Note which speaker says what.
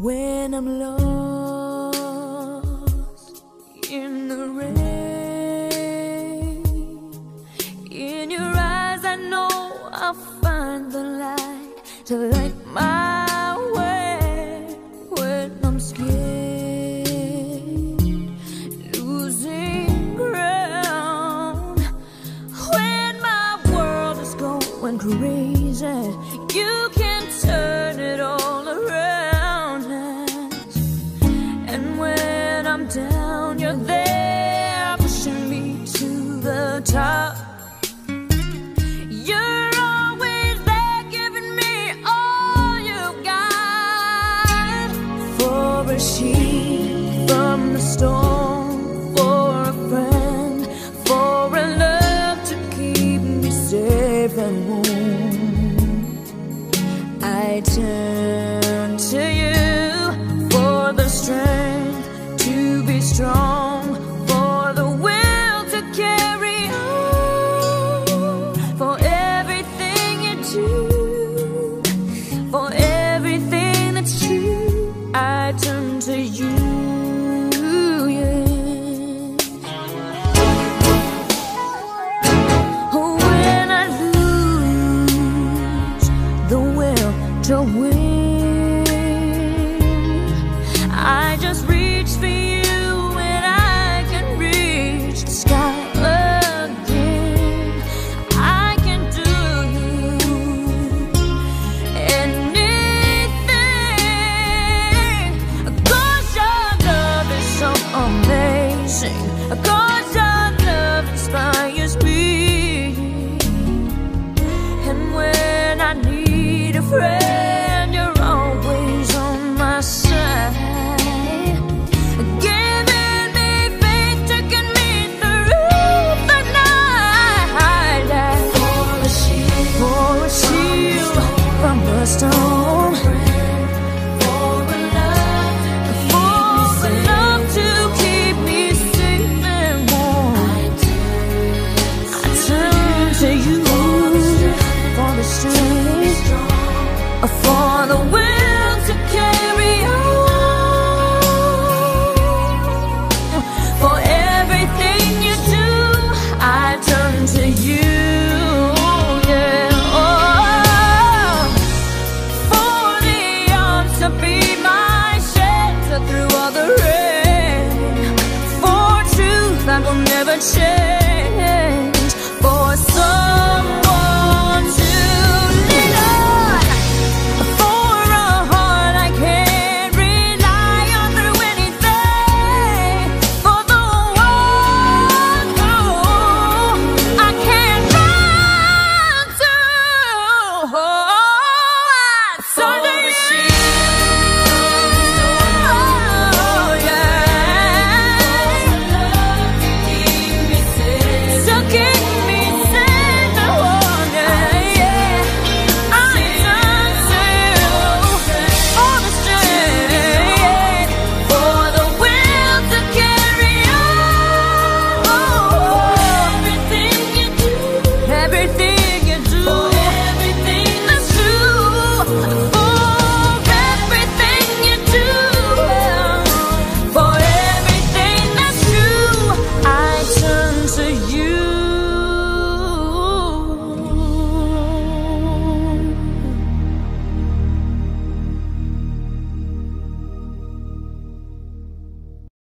Speaker 1: When I'm lost in the rain, in your eyes I know I'll find the light to light my way. When I'm scared, losing ground, when my world is going crazy. turn. I need a friend. You're always on my side, giving me faith, taking me through the night. For a shield, for a shield from the storm.